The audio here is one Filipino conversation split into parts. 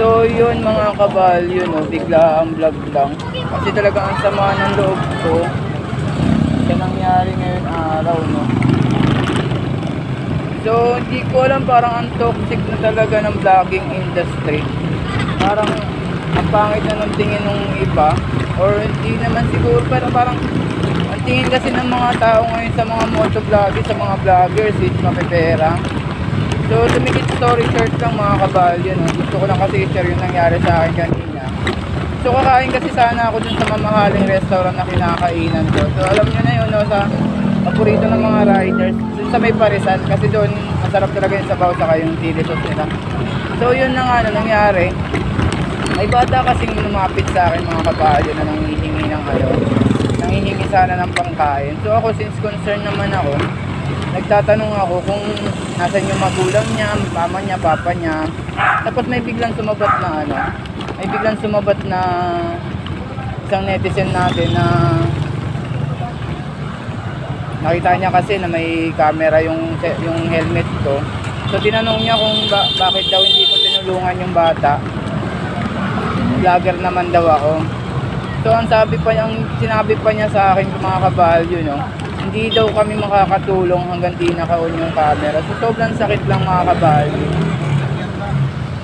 So yun mga kabalyo, no, bigla ang vlog lang. Kasi talaga ang sama ng loob ko sa nangyari ngayon araw, no. So hindi ko alam, parang ang toxic na talaga ng vlogging industry. Parang ang pangit na ng tingin ng iba. Or hindi naman siguro, pero parang ang tingin kasi ng mga tao ngayon sa mga motovloggers, sa mga vloggers is mapipera. So, to make it story short lang mga kabalyo, no? gusto ko lang kasi i-share yung nangyari sa akin kanina. So, kakain kasi sana ako dun sa mamahaling restaurant na kinakainan ko. So, alam nyo na yun, no, sa paborito ng mga riders, dun sa may parisan, kasi doon, masarap talaga yung sabaw saka yung chili nila. So, yun na nga, no, nangyari. May bata kasing lumapit sa akin mga kabalyo na nangihingi ng ano, nangihingi sana ng pangkain. So, ako, since concerned naman ako, nagtatanong ako kung nasan yung magulang niya, mama niya, papa niya. Tapos may biglang sumabat na ano, may biglang sumabat na isang netizen natin na nakita niya kasi na may camera yung yung helmet ko. So tinanong niya kung ba- bakit daw hindi ko tinulungan yung bata. Vlogger naman daw ako. So ang sabi pa niya, sinabi pa niya sa akin mga kabalyo, no, hindi daw kami makakatulong hanggang di naka-on yung camera. So sobrang sakit lang mga kabalyo.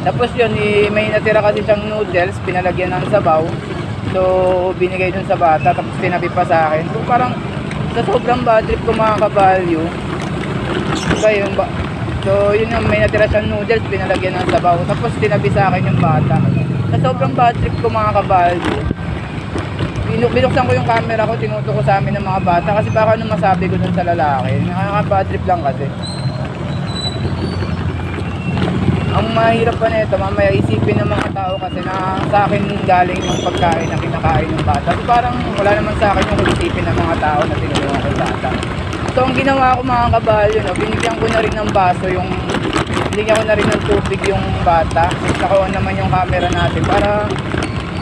Tapos yun, eh, may natira kasi siyang noodles, pinalagyan ng sabaw. So binigay dun sa bata, tapos tinabi pa sa akin. So parang sa sobrang bad trip ko mga kabalyo, iba yun ba? So yun yung may natira siyang noodles, pinalagyan ng sabaw. Tapos tinabi sa akin yung bata. Sa sobrang bad trip ko mga kabalyo, Binu- binuksan ko yung camera ko, tinuto ko sa amin ng mga bata kasi baka ano masabi ko dun sa lalaki. Nakaka-bad trip lang kasi. Ang mahirap pa nito, mamaya isipin ng mga tao kasi na sa akin galing yung pagkain na kinakain ng bata. So parang wala naman sa akin yung isipin ng mga tao na tinulungan ko bata. So ang ginawa ko mga kabalyo, no, binigyan ko na rin ng baso yung binigyan ko na rin ng tubig yung bata. Nakaon naman yung camera natin para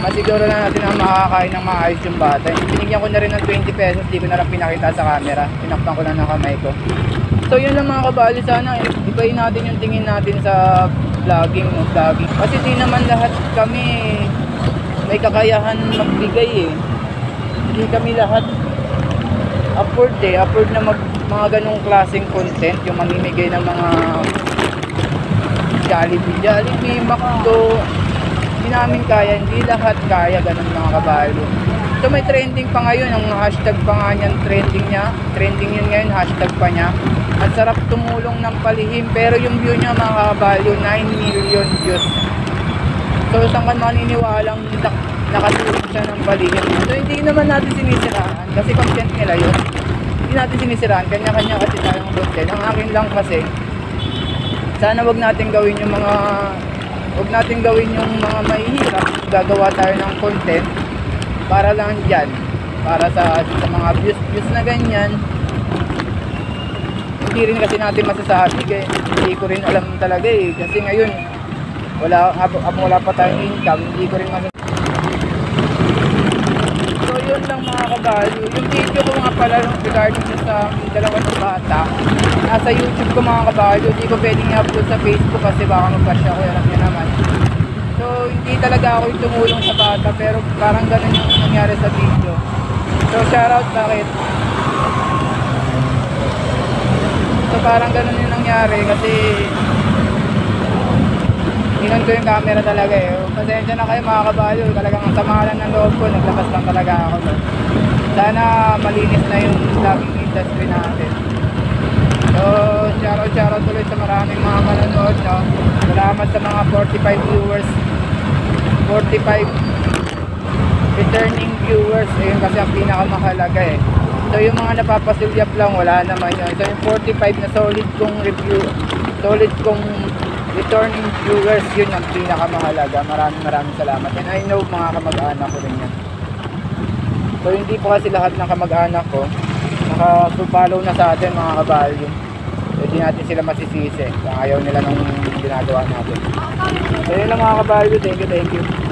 masiguro na natin na makakain ng maayos yung bata. Binigyan ko na rin ng 20 pesos, di ko na lang pinakita sa camera. Tinakpan ko lang ng kamay ko. So yun lang mga kabali, sana ibayin natin yung tingin natin sa vlogging, no, vlogging. Kasi di naman lahat kami may kakayahan magbigay eh. Hindi kami lahat afford eh, afford na mag, mga ganong klaseng content, yung mamimigay ng mga Jollibee, Jollibee, McDo, hindi namin kaya, hindi lahat kaya ganun mga kabalo. So may trending pa ngayon, ang hashtag pa nga niyan, trending niya, trending yun ngayon, hashtag pa niya. At sarap tumulong ng palihim, pero yung view niya mga kabalo, 9 million views. So saan ka maniniwalang nak nakatulong siya ng palihim. So hindi naman natin sinisiraan, kasi content nila yun. Hindi natin sinisiraan, kanya-kanya kasi tayong content. Ang akin lang kasi, sana wag natin gawin yung mga Huwag natin gawin yung mga mahihirap. Gagawa tayo ng content para lang dyan. Para sa, sa mga views, views na ganyan. Hindi rin kasi natin masasabi. Kaya hindi ko rin alam talaga eh. Kasi ngayon, wala, wala pa tayong income, hindi ko rin masasabi. Yun lang mga kabalyo. Yung video ko nga pala regarding sa dalawang bata. Nasa YouTube ko mga kabalyo. Hindi ko pwedeng i-upload sa Facebook kasi baka mag-bash ako. Alam naman. So hindi talaga ako yung tumulong sa bata. Pero parang ganun yung nangyari sa video. So shoutout bakit? So parang ganun yung nangyari kasi Inon ko yung camera talaga eh. Pasensya na kayo mga kabayo. Talagang ang samahan ng loob ko. Naglabas lang talaga ako. No? Sana malinis na yung vlogging industry natin. So, shoutout shoutout tuloy sa maraming mga manonood. No? Salamat sa mga 45 viewers. 45 returning viewers. Ayun kasi ang pinakamahalaga eh. So, yung mga napapasulyap lang, wala naman yun. So, yung 45 na solid kong review, solid kong returning viewers, yun ang pinakamahalaga. Maraming maraming salamat. And I know mga kamag-anak ko rin yan. So hindi po kasi lahat ng kamag-anak ko naka-follow na sa atin mga kabalyo. Hindi natin sila masisisi ayaw nila nung ginagawa natin. So yun lang mga kabalyo. Thank you, thank you.